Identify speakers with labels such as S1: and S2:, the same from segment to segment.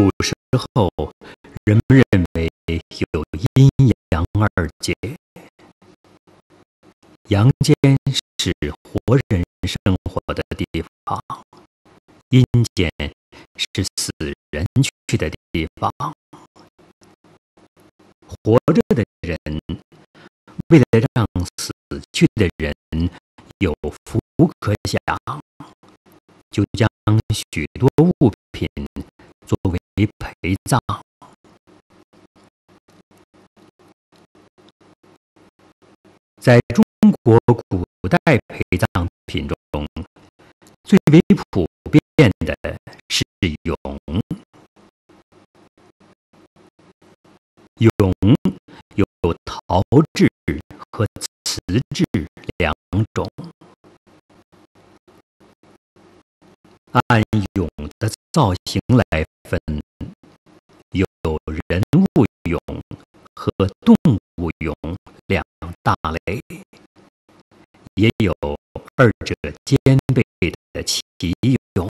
S1: 古时候，人们认为有阴阳二界，阳间是活人生活的地方，阴间是死人去的地方。活着的人为了让死去的人有福可享，就将许多物品陪葬。在中国古代陪葬品中，最为普遍的是俑。俑有陶制和瓷制两种。按俑的造型来分，有人物俑和动物俑两大类，也有二者兼备的奇俑。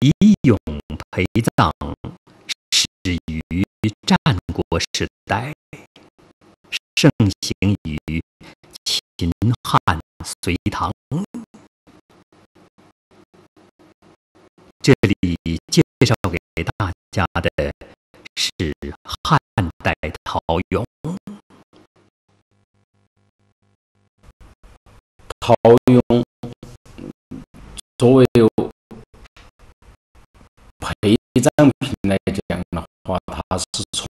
S1: 以俑陪葬始于战国时代，盛行于。秦汉隋唐，这里介绍给大家的是汉代陶俑。
S2: 陶俑作为陪葬品来讲的话，它是从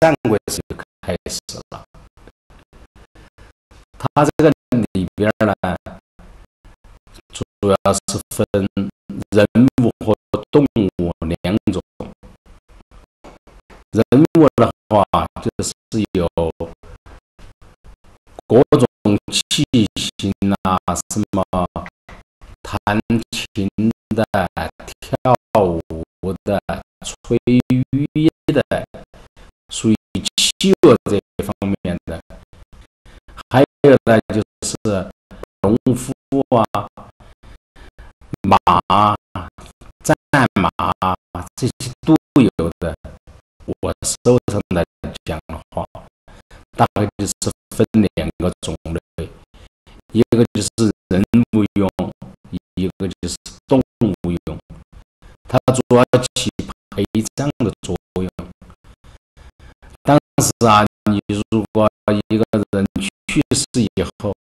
S2: 战国时就开始了。它这个里边呢，主要是分人物和动物两种。人物的话，就是有各种器型啊，什么弹琴的、跳舞的、吹竽的，属于器乐这一方面的。还有呢，就是农夫啊、马、战马这些都有的。我收藏来讲的话，大概就是分两个种类，一个就是人物用，一个就是动物用。它主要起陪葬的作用。当时啊，你如果一个人去。去世以后，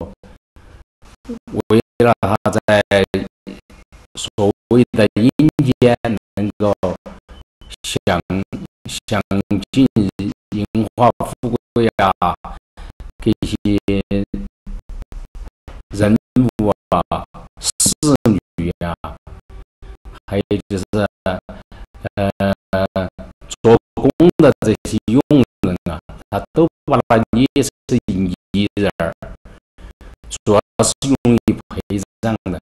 S2: 为了他在所谓的阴间能够享享尽荣华富贵啊，这些人物啊、侍女啊，还有就是呃做工的这些佣人啊，他都把它捏成泥。人儿，主要是用于陪葬的。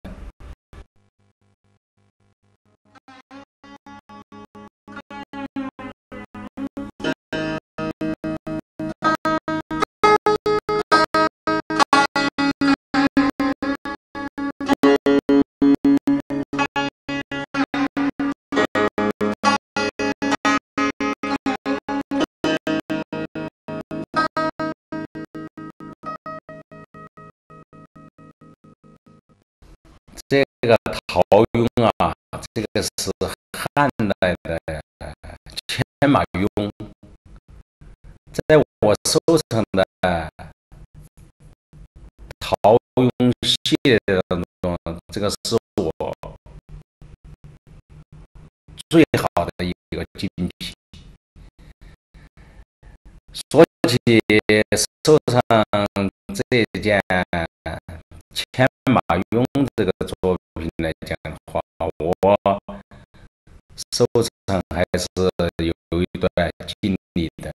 S2: 陶俑啊，这个是汉代的牵马俑，在我收藏的陶俑系列当中，这个是我最好的一个精品。说起收藏这件。牵马俑这个作品来讲的话，我收藏还是有一段经历的。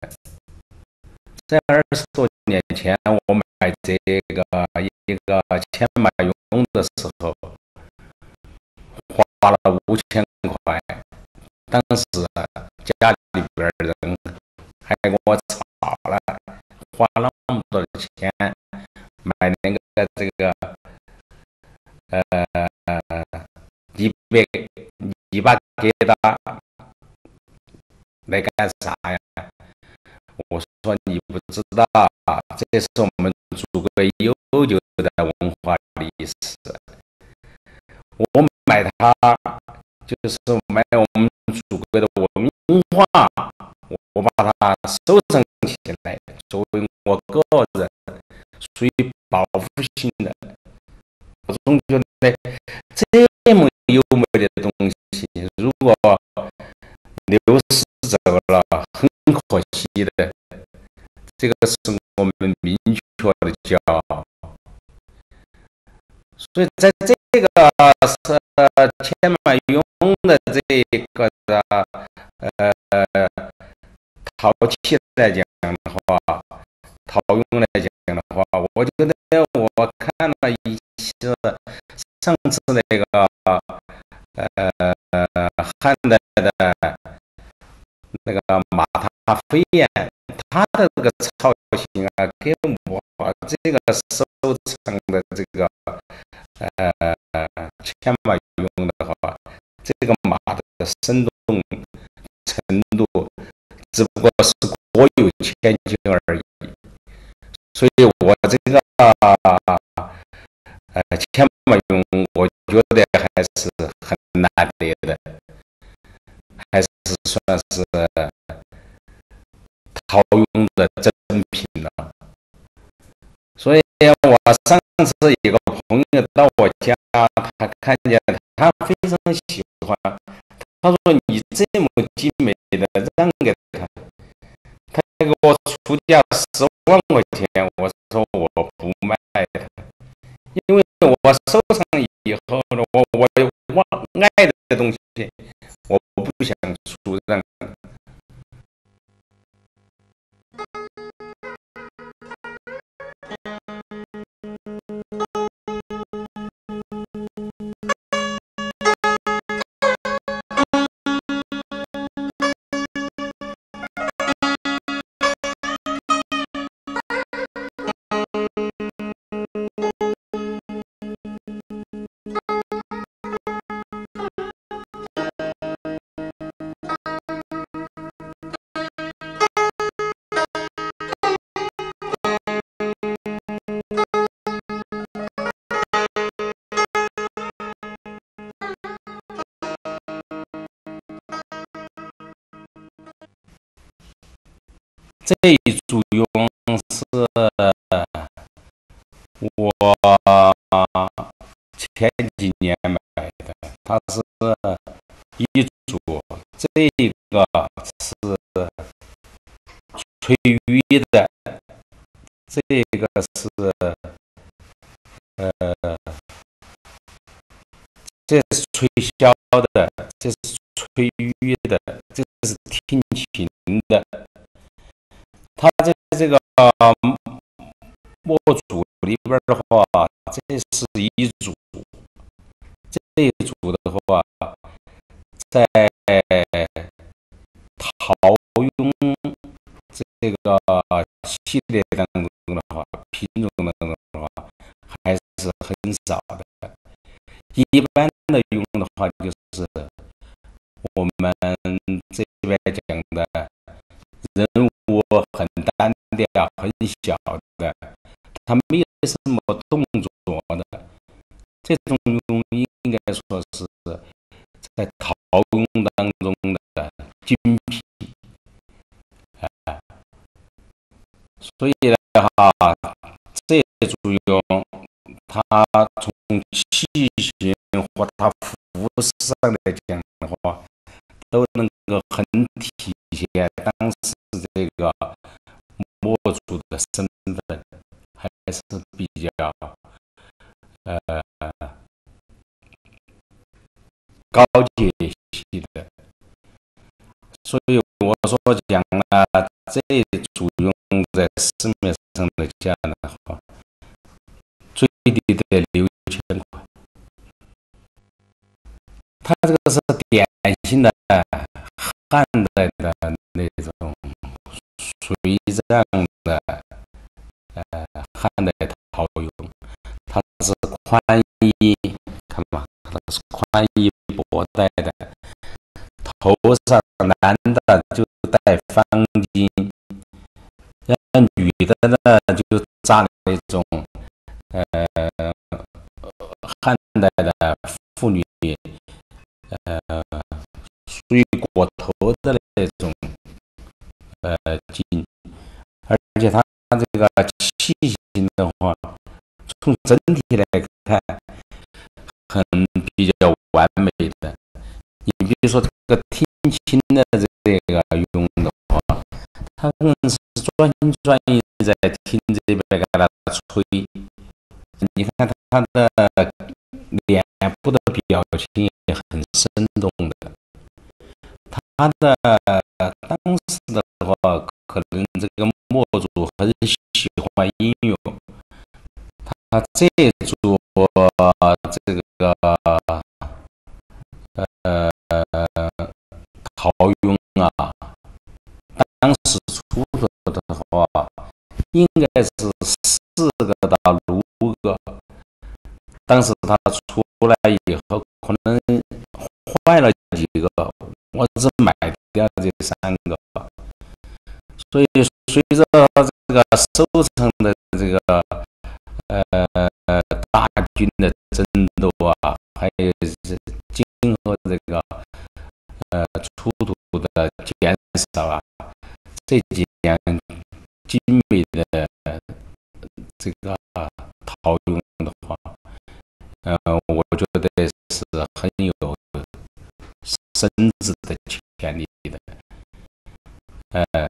S2: 在二十多年前，我买这个一个千马俑的时候，花了五千块。当时家里边人还跟我吵了，花那么多钱买那个这个。呃，百，你把给他来干啥呀？我说你不知道，这是我们祖国悠久的文化历史。我买它就是买我们祖国的文化，我把它收藏起来，作为我个人属于保护性的。我总觉得这么优美的东西，如果流失走了，很可惜的。这个是我们明确的骄傲。所以在这个是天马用的这个呃陶器来讲的话，陶俑来讲的话，我觉得我看了一些上次那个呃汉代的那个马踏飞燕，他的这个造型啊，跟我这个收藏的这个呃千马用的话，这个马的生动程度只不过是国有千金而已。所以我这个呃千马用，我觉得还是很难得的，还是算是陶俑的珍品了。所以我上次一个朋友到我家，他看见他非常喜欢，他说：“你这么精美的让给他，他给我出价十万块钱。”我说：“我不卖，因为我收藏以后，呢爱的东西，我不想出让。”这一组用是我前几年买的，它是一组，这个是吹玉的，这个是呃，这是吹箫的，这是吹玉的，这是听琴。它在这个墨组里边的话，这是一组，这一组的话，在陶俑这个系列当中的话，品种当中的话，还是很少的。一般的用的话，就是我们这边讲的。很单调，很小的，它没有什么动作的。这种应该说是在陶工当中的精品啊。所以呢，哈，这组俑它从器型和它服饰上来讲的话，都能够很体现当时这个。墨族的身份还是比较呃高阶系的，所以我说讲了这组用在市面上的价的话，最低得六千块。他这个是典型的汉代的那种。属于这样的呃汉代陶俑，它是宽衣，看嘛，它是宽衣戴的，头上男的就戴方巾，那女的。呢就扎那种呃汉代的。妇女呃属于裹头的。那种呃进，而且它这个器型的话，从整体来看。很比较完美的，你比如说这个听琴的这个用的话，他可能是专心专意在听这边给他吹，你看他的脸部的表情也很生动的，他的当时的话，可能这个墨主很喜欢音乐，他这组这个。呃陶俑啊，当时出土的话，应该是四个到六个。当时他出来以后，可能坏了几个，我只买掉这三个。所以随着这个收藏的这个呃大军的。增多啊，还有是今后这个呃出土的减少啊，这几年精美的这个陶俑的话，呃，我觉得是很有升值的潜力的。呃，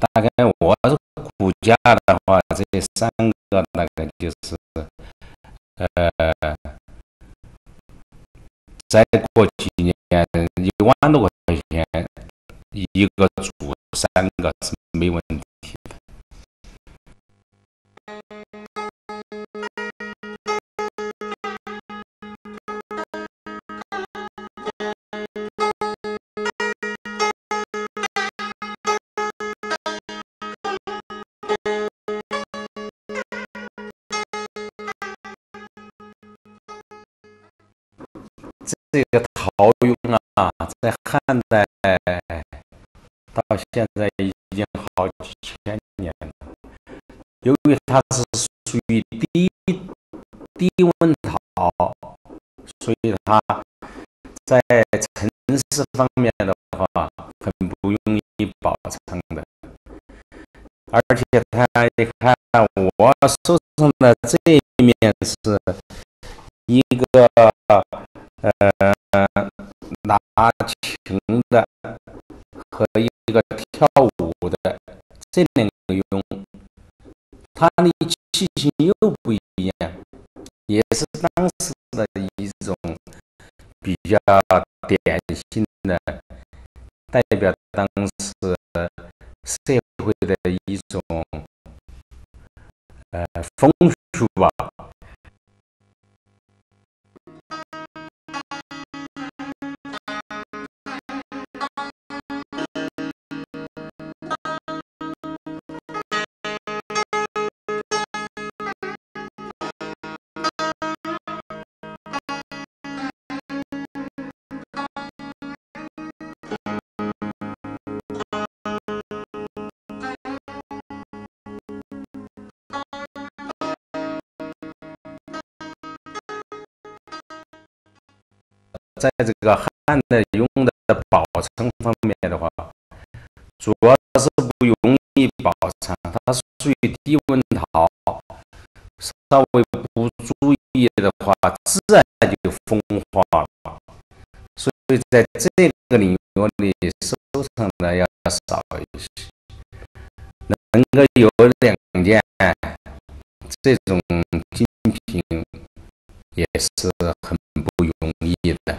S2: 大概我是估价的话，这三个那个就是呃。再过几年，一万多块钱一个组，三个是没问题这个陶俑啊，在汉代到现在已经好几千年了。由于它是属于低低温陶，所以它在城市方面的话很不容易保存的。而且它你看，我手上的这一面是一个。呃，拿琴的和一个跳舞的这两个用，它的器型又不一样，也是当时的一种比较典型的代表当时社会的一种呃风俗吧。在这个汉代用的保存方面的话，主要是不容易保存，它属于低温陶，稍微不注意的话，自然就风化了。所以在这个领域里，收藏的要少一些，能够有两件这种精品，也是很不容易的。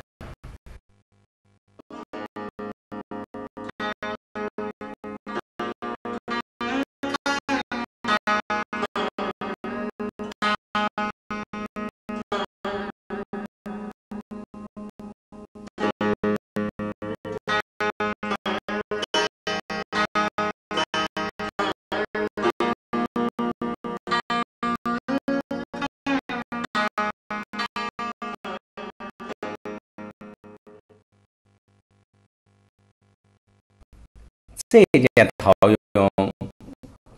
S2: 这件陶俑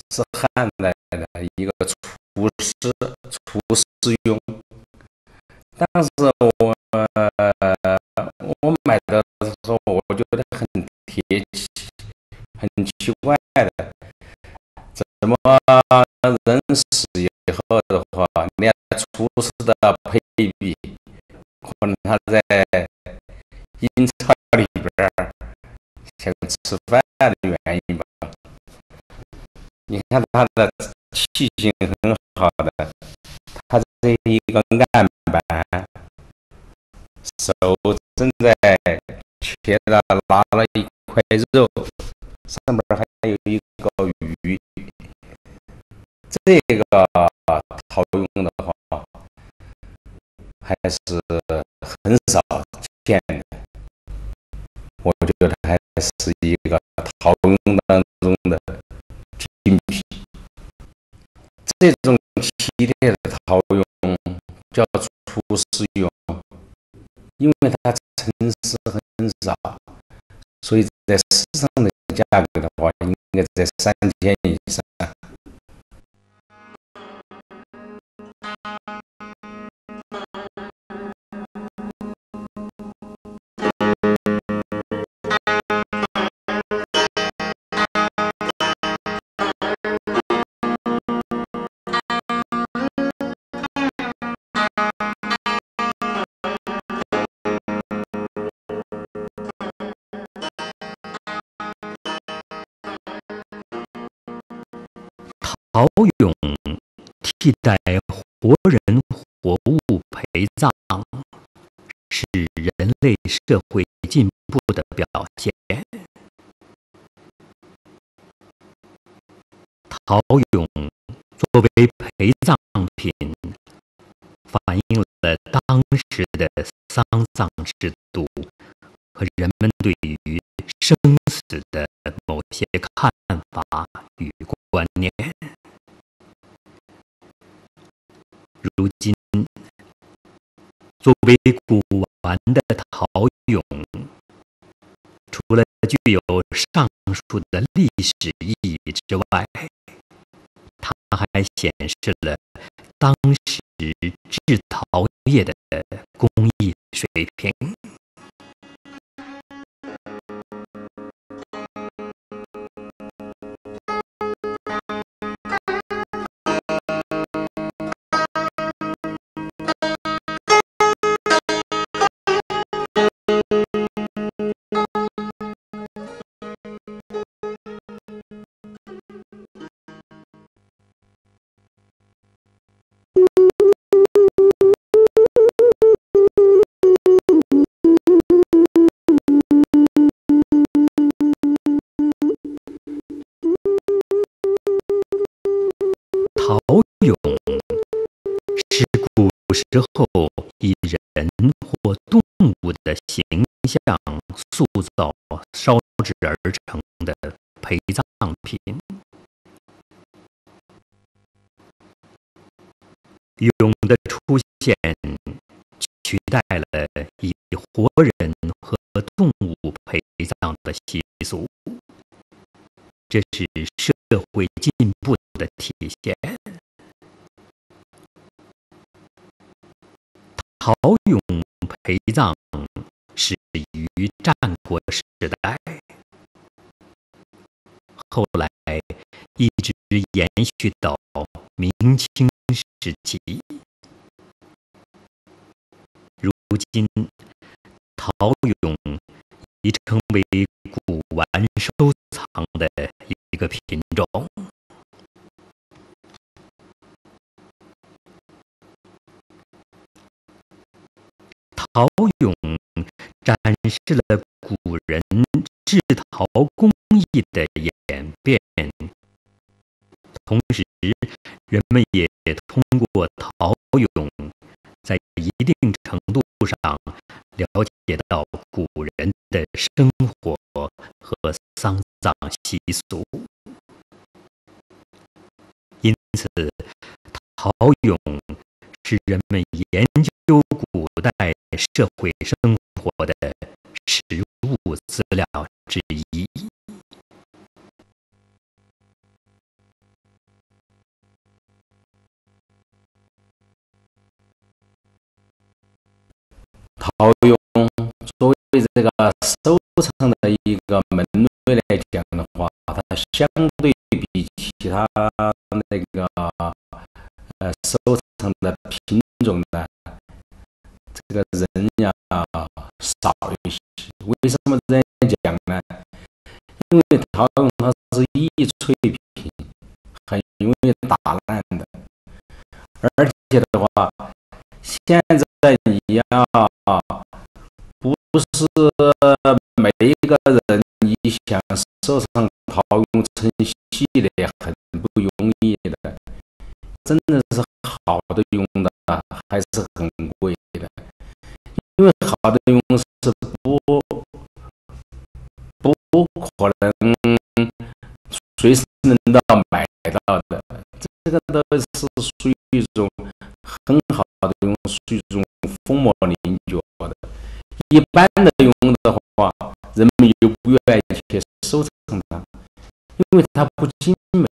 S2: 是汉代的一个厨师厨师俑，当时我我买的时候，我觉得很贴切，很奇怪的，怎么人死以后的话，连厨师的配比，可能他在阴曹里边儿像吃饭的原因吧？你看他的器型很好的，他这一个案板，手正在切的拿了一块肉，上面还有一个鱼，这个陶俑的话还是很少见的，我觉得还是一个陶俑当中的精品。这种系列的陶俑叫厨师俑，因为它城市很少，所以在市场的价格的话，应该在三千以上。
S1: 俑替代活人活物陪葬，是人类社会进步的表现。陶俑作为陪葬品，反映了当时的丧葬制度和人们对于生死的某些看法与观念。如今，作为古玩的陶俑，除了具有上述的历史意义之外，它还显示了当时制陶业的工艺水平。时候以人或动物的形象塑造、烧制而成的陪葬品。俑的出现，取代了以活人和动物陪葬的习俗，这是社会进步的体现。陶俑陪葬始于战国时代，后来一直延续到明清时期。如今，陶俑已成为古玩收藏的一个品种。陶俑展示了古人制陶工艺的演变，同时，人们也通过陶俑，在一定程度上了解到古人的生活和丧葬习俗。因此，陶俑是人们研究古代。社会生活的实物资料之一。
S2: 陶俑作为这个收藏的一个门类来讲的话，它相对比其他那个呃收藏的品种的。这个人呀少一些。为什么这样讲呢？因为桃用它是易脆品，很容易打烂的，而且的话，现在你要不是每一个人你想收成桃用成系列很不容易的，真的是好的用的还是，因为好的用是不。不可能随时能到买到的，这个都是属于一种很好的用，属于一种风貌凝脚的。一般的用的话，人们又不愿意去收藏它，因为它不精美。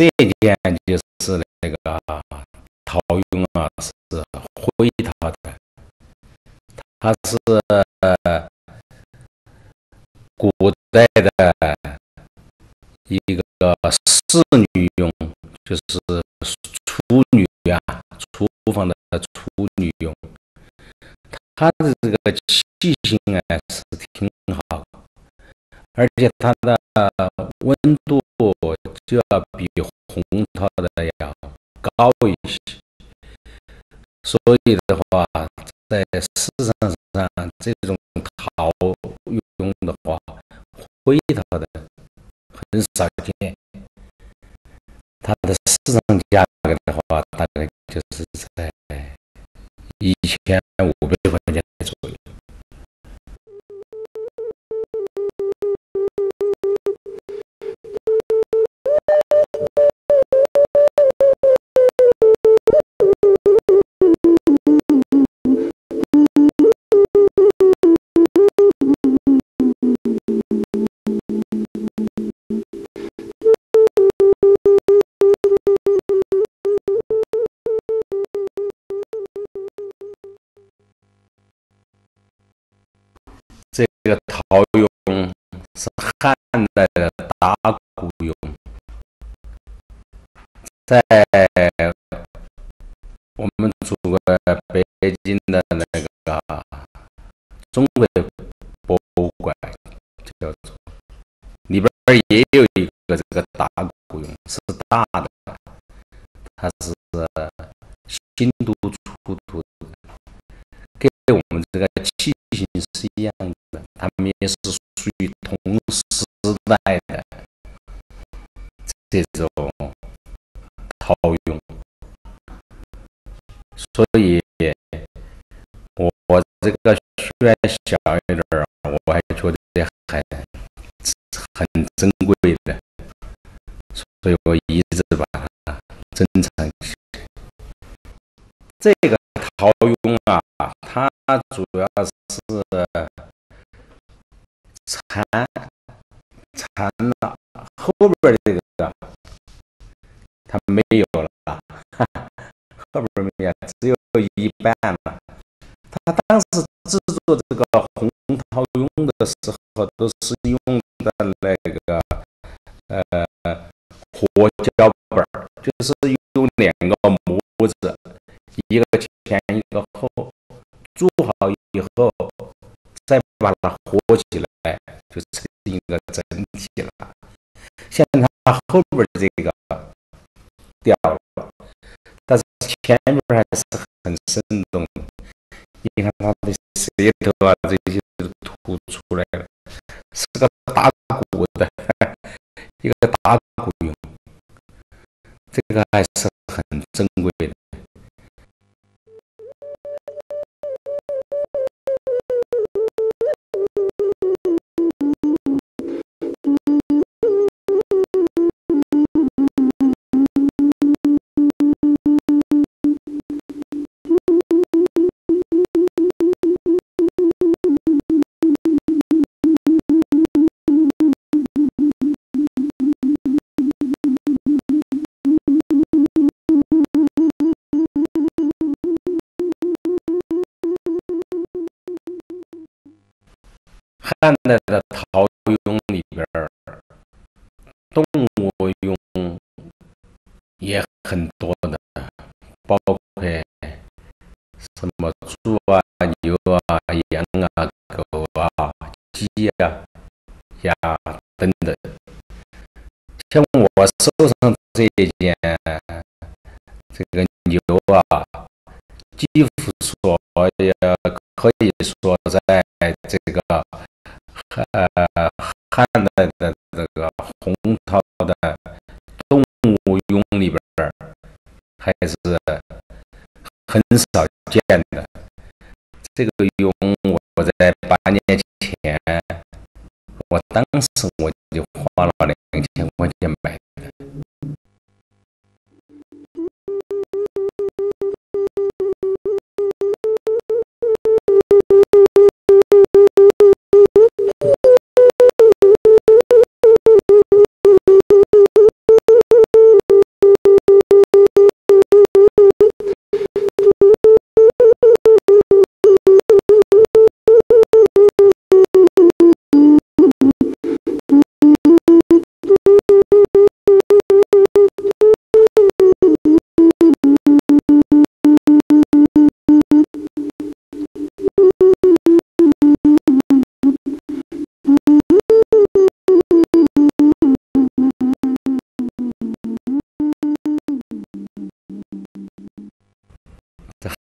S2: 这一点就是那个陶俑啊，是灰陶的，它是古代的一个仕女用，就是处女呀，厨房的处女用，它的这个器型啊是挺好，而且它的温度。就要比红桃的要高一些，所以的话，在市场上这种桃用的话，灰桃的很少见，它的市场价格的话，大概就是在一千五百块钱左右。陶俑是汉代的打鼓俑，在我们祖国北京的那个中国的博物馆叫做里边也有一个这个打鼓俑，是大的，它是新都出土的，跟我们这个器型是一样的。他们也是属于同时代的这种陶俑，所以我我这个选小一点儿，我还觉得很很珍贵的，所以我一直把它珍藏起来。这个陶俑啊，它主要是。残残了，后边这个它没有了，后边没有，只有一半了。他当时制作这个红陶俑的时候，都是用的那个呃活胶板，就是用两个模子，一个前一个后，做好以后再把它活起来。就成一个整体了。现在它后边这个掉了，但是前面还是很生动。你看它的舌头啊，这些都凸出来了，是个打鼓的一个打鼓用，这个还是很珍贵的。汉代的陶俑里边，动物俑也很多的，包括什么猪啊、牛啊、羊啊、狗啊、鸡啊、鸭等等。像我手上这一件，这个牛啊，几乎说也可以说在这个汉汉代的这个红陶的动物俑里边还是很少见的。这个俑我在八年前，我当时我就花了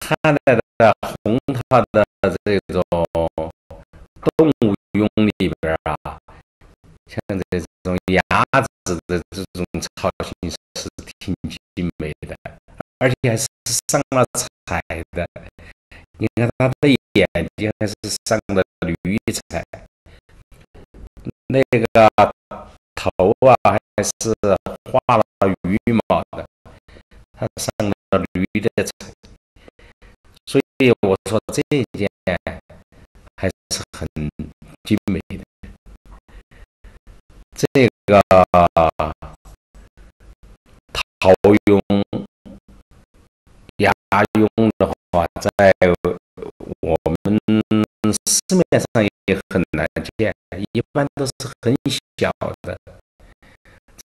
S2: 汉代的红陶的这种动物俑里边啊，像这种鸭子的这种造型是挺精美的，而且还是上了彩的。你看它的眼睛还是上的绿彩，那个头啊还是画了羽毛的，它上了绿的彩。对我说这一件还是很精美的。这个陶俑、鸭俑的话，在我们市面上也很难见，一般都是很小的。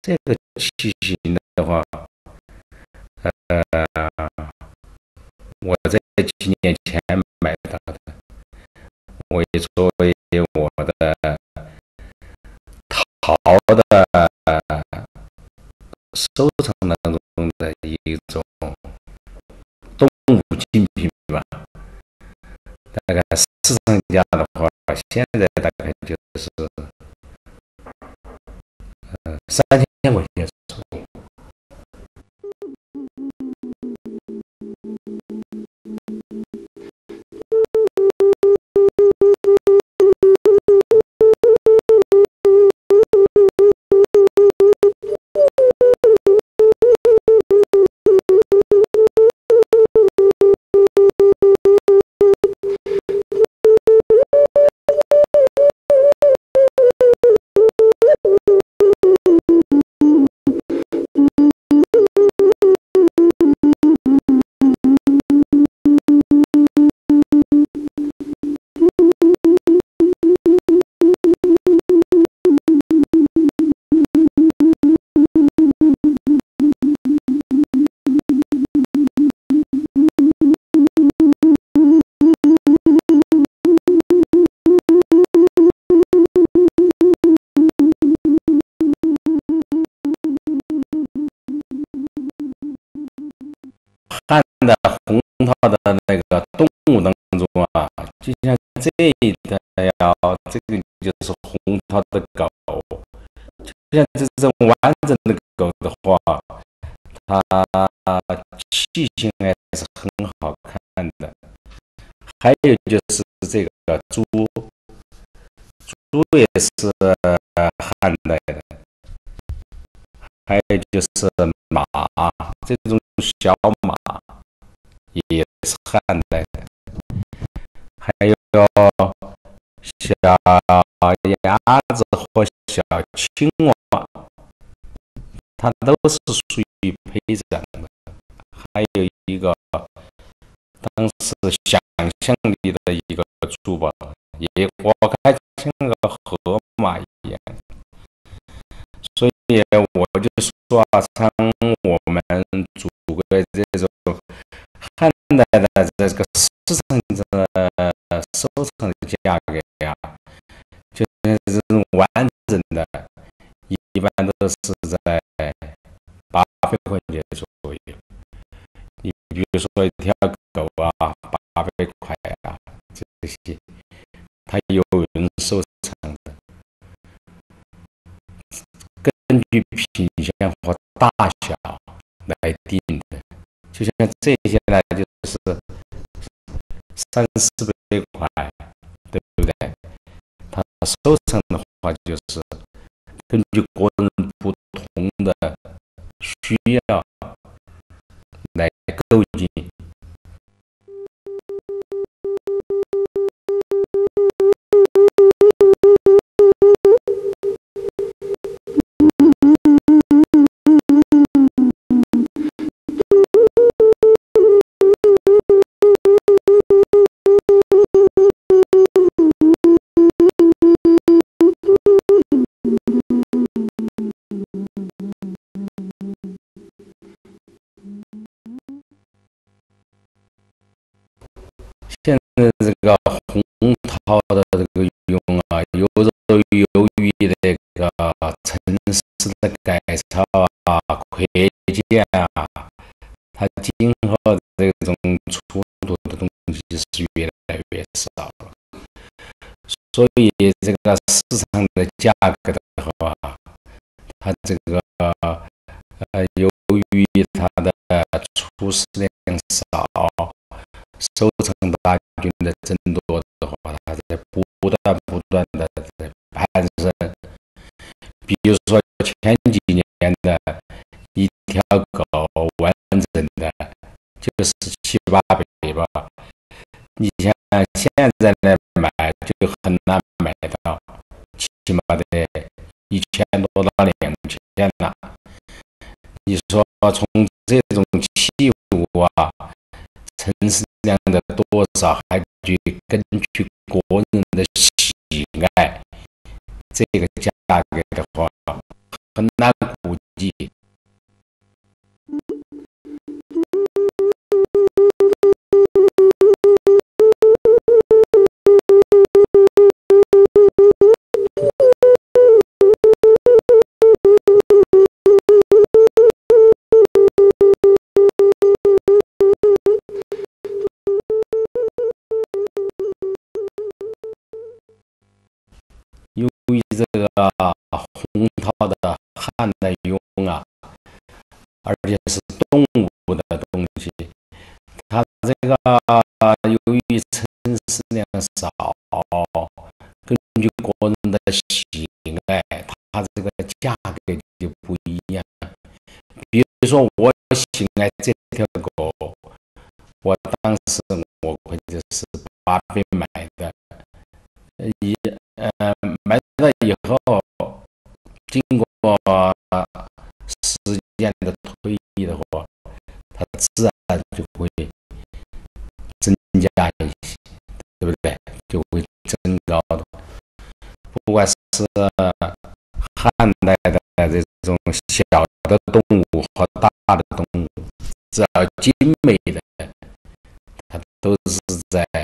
S2: 这个器型的话，呃。我在几年前买到的，我也作为我的陶的收藏当中的一种动物精品吧。大概市场价的话，现在大概就是呃三千块钱就像这一代呀，这个就是红桃的狗，就像这种完整的狗的话，它气性还是很好看的。还有就是这个猪，猪也是汉代的，还有就是马，这种小马。也是汉代的，还有小鸭子和小青蛙，它都是属于陪葬的。还有一个当时想象力的一个珠宝，也我开像个河马一样。所以我就说啊，像我们祖国的这种汉代的这个市场收藏的价格呀，就是这种完整的，一般都是在八百块钱左右。你比如说一条狗啊，八百块啊，这些，它有人收藏的，根据品相和大小来定的。就像这些呢，就是三四百块，对不对？他收藏的话，就是根据个人不同的需要这个红陶的这个用啊，有时候由于这个城市的改造啊、扩建啊，它今后这种出土的东西是越来越少了。所以这个市场的价格的话，它这个呃，由于它的出市量少。收藏大军的增多的话，它在不断不断的在攀升。比如说前几年的一条狗完整的，就是七八百吧。你像现在来买就很难买到，起码得一千多到两千了。你说从这种器物啊，城市。多少还据根据个人的喜爱，这个价格的话很难估计。啊红桃的汉代用啊，而且是动物的东西。它这个由于城市量少，根据个人的喜爱，它这个价格就不一样。比如说，我喜爱这条狗，我当时我估计是八百买的，一呃买了以后。经过时间的推移的话，它自然就会增加一些，对不对？就会增高的。不管是汉代的这种小的动物和大的动物，只要精美的，它都是在。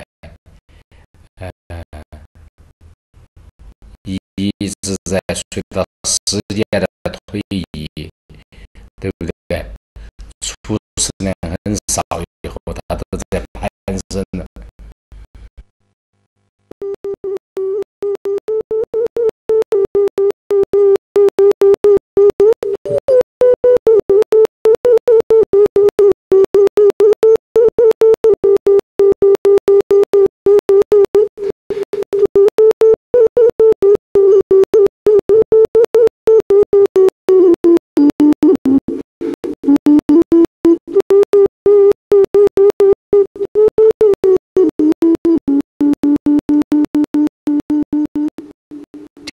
S2: 一直在随着时间的推移，对不对？出生量很少以后，他都在攀升的。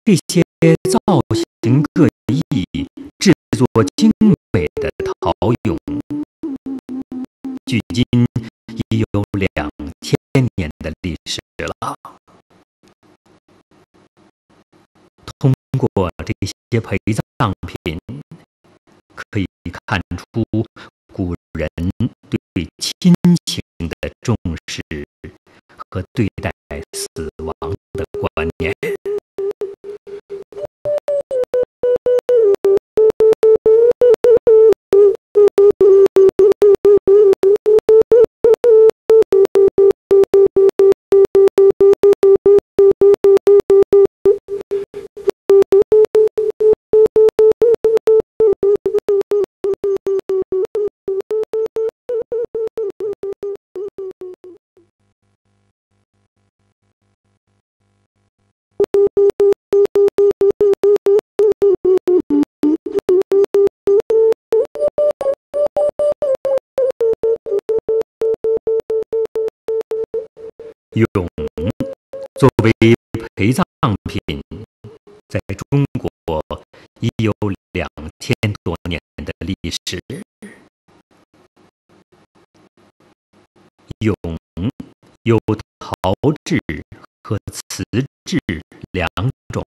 S1: 这些造型各异、制作精美的陶俑，距今已有两千年的历史了。通过这些陪葬品，可以看出古人对亲情的重视和对待死作为陪葬品，在中国已有两千多年的历史。俑有陶制和瓷制两种，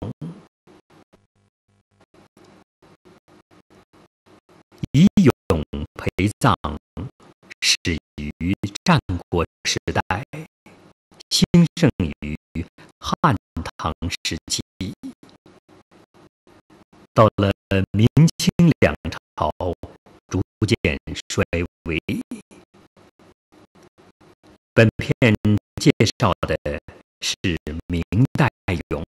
S1: 以俑陪葬始于战国时代。兴盛于唐时期，到了明清两朝，逐渐衰微。本片介绍的是明代俑，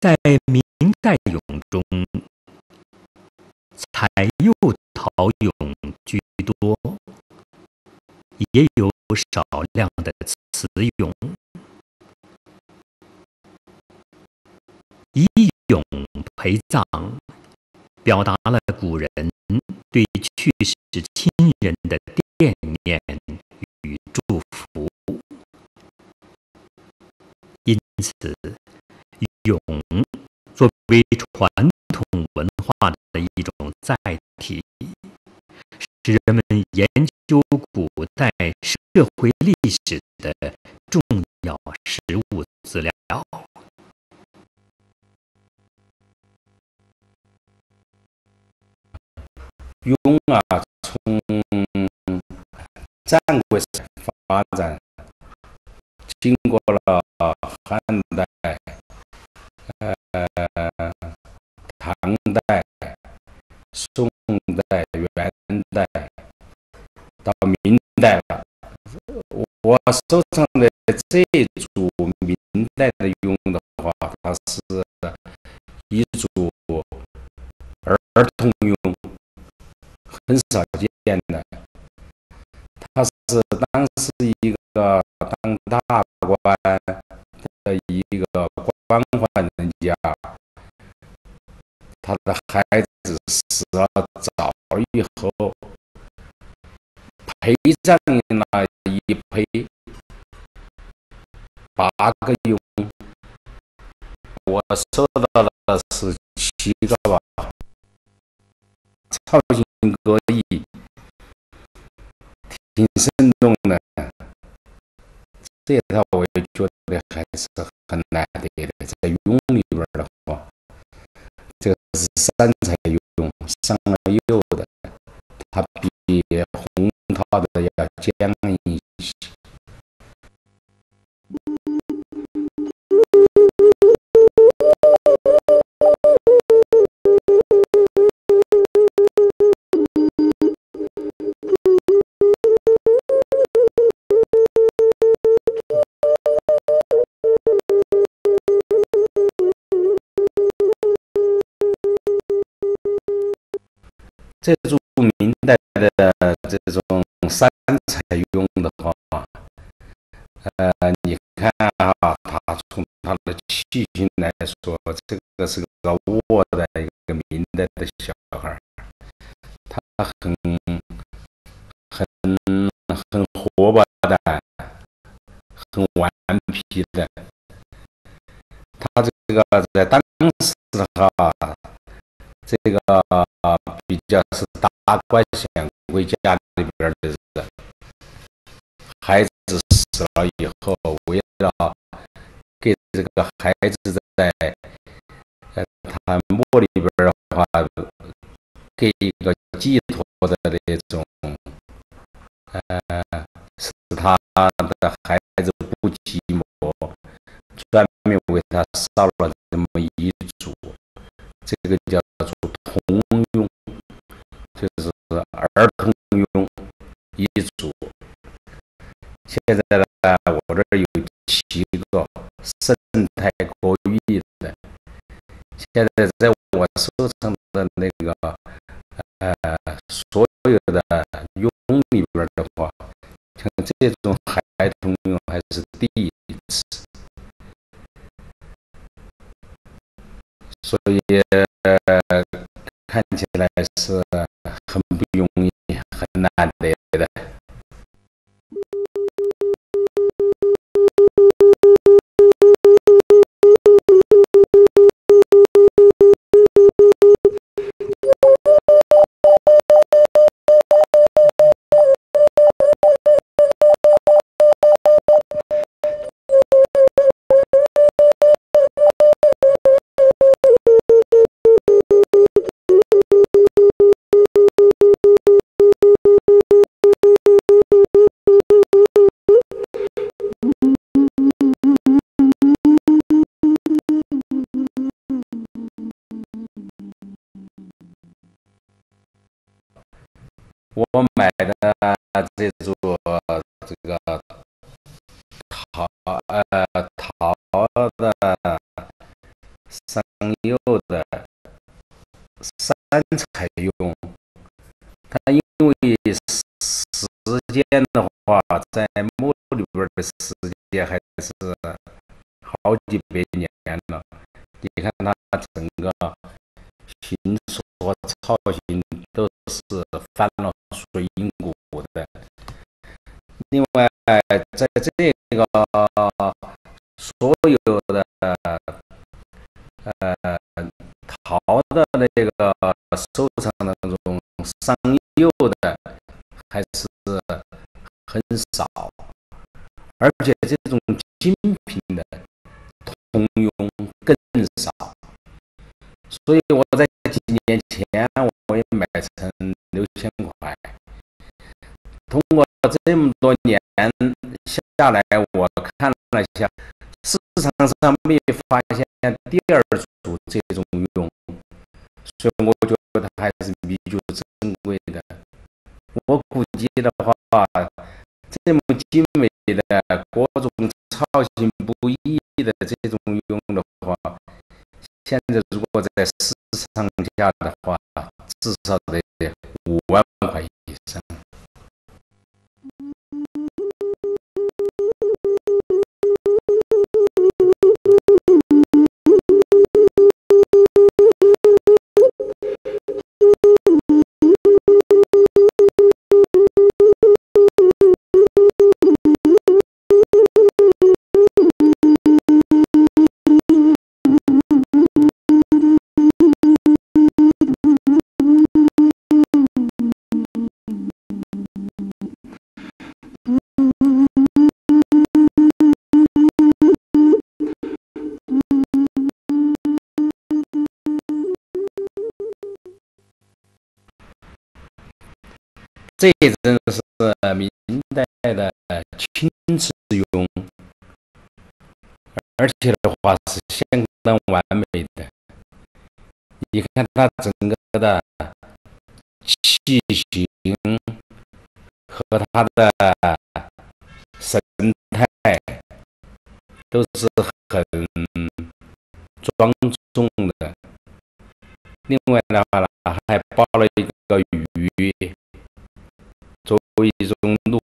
S1: 在明代俑中，采釉陶俑。居多，也有少量的词俑。以俑陪葬，表达了古人对去世亲人的惦念与祝福。因此，俑作为传统文化的一种载体。是人们研究古代社会历史的重要实物资料。
S2: 俑啊，从战国时发展，经过了汉代、呃唐代、宋代。代到明代了，我收藏的这组明代的用的话，它是一组儿童用，很少见的。他是当时一个当大官的一个官宦人家，他的孩子死了早以后。陪葬那一陪八个俑，我收到了是七个吧，造型各异，挺生动的。这套我也觉得还是很难得的，在俑里边的话，这个是三彩俑，上了釉的，它比红。好的要讲一些。这组明代的这种。采用的话，呃，你看啊，它从它的器型来说，这个是个卧的一个明代的小孩，他很很很活泼的，很顽皮的。他这个在当时哈，这个比较是达官显贵家里边的。孩子死了以后，为了给这个孩子在呃他墓里边的话，给一个寄托的那种，呃，使他的孩子不寂寞，专门为他烧了这么一组，这个叫做童用，就是儿童用一组。现在呢，我这儿有七个生态国语的。现在在我收藏的那个呃所有的俑里边的话，像这种孩童还是第一次，所以看起来是很不容易，很难得呃陶的生釉的三彩釉，它因为时间的话，在墓里边的时间还是好几百年了。你看它整个形所造型都是翻了。水银，另外在这个所有的呃陶的那个收藏当中，商釉的还是很少，而且这种精品的通用更少，所以我在几年前我也买成六千块。通过这么多年下来，我看了一下市场上没有发现第二组这种用，所以我觉得还是比较珍贵的。我估计的。话，这么精美的。各种造型不一的。这种用的。话，现在如果在市场价的。话，至少得这真的是明代的青瓷俑，而且的话是相当完美的。你看它整个的器型和它的神态都是很庄重的。另外的话呢，还包了一个鱼。作为一种农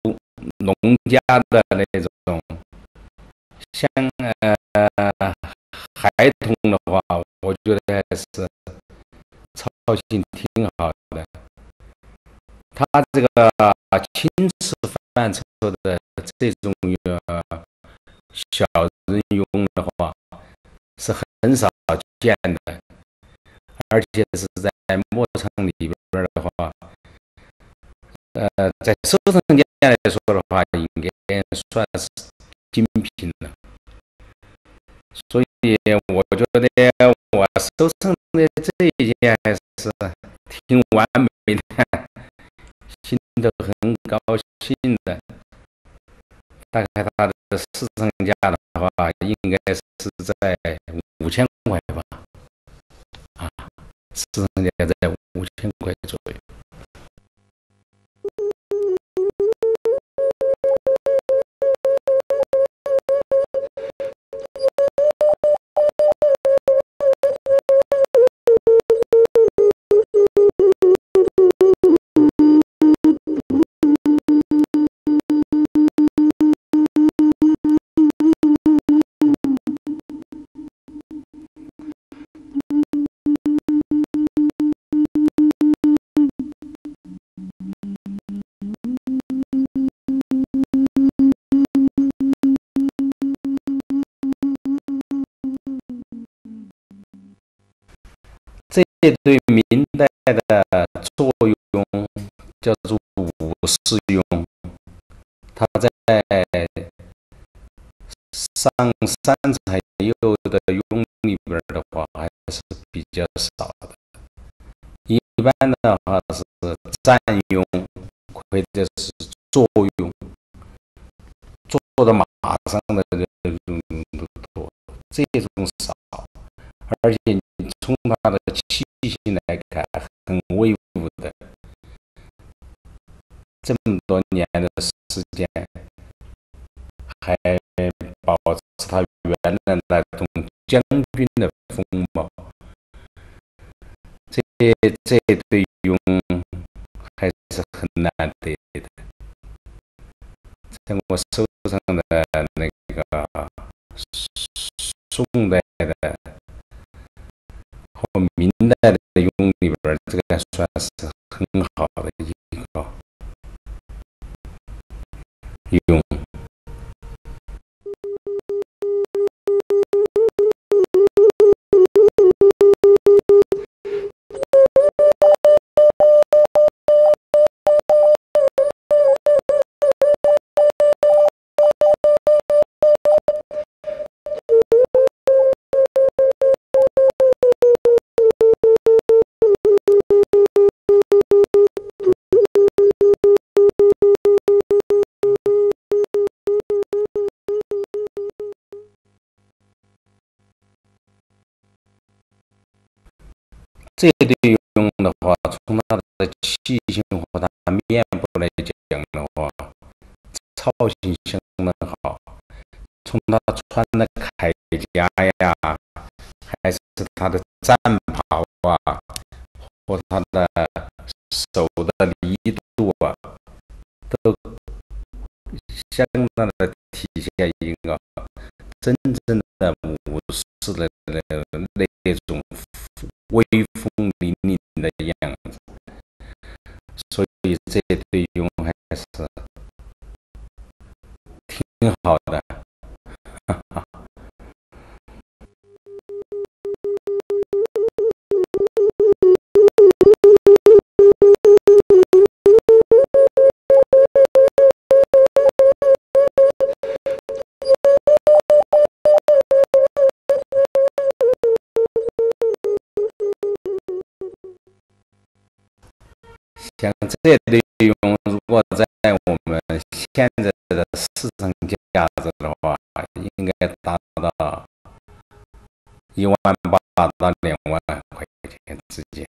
S2: 农家的那种，像呃孩童的话，我觉得还是造型挺好的。他这个青瓷范畴的这种小人用的话，是很少见的，而且是在墨场里边。呃，在收藏家来说的话，应该算是精品了。所以我觉得我收藏的这一件还是挺 完美的，心都很高兴的。大概它的市场价的话，应该是在五千块吧，啊，市场价在五千块左右对明代的作用叫做五四用，它在上三彩釉的用里边的话还是比较少的，一般的话是占用或者是作用，做的马上的这种多，这种少，而且。从它的器型来看，很威武的，这么多年的时间，还保持他原来那种将军的风貌，这这对用还是很难得的。在我手上的那个宋代的。明代的用里边，这个算是很好的一个用。这对用的话，从它的器型和它面部来讲的话，造型相当好。从它穿的铠甲呀，还是它的战袍啊，和它的手的力度啊，都相当的体现一个真正的武士的那那种。威风凛凛的样子，所以这对用还是挺好的。这对用，如果在我们现在的市场价值的话，应该达到一万八到两万块钱之间。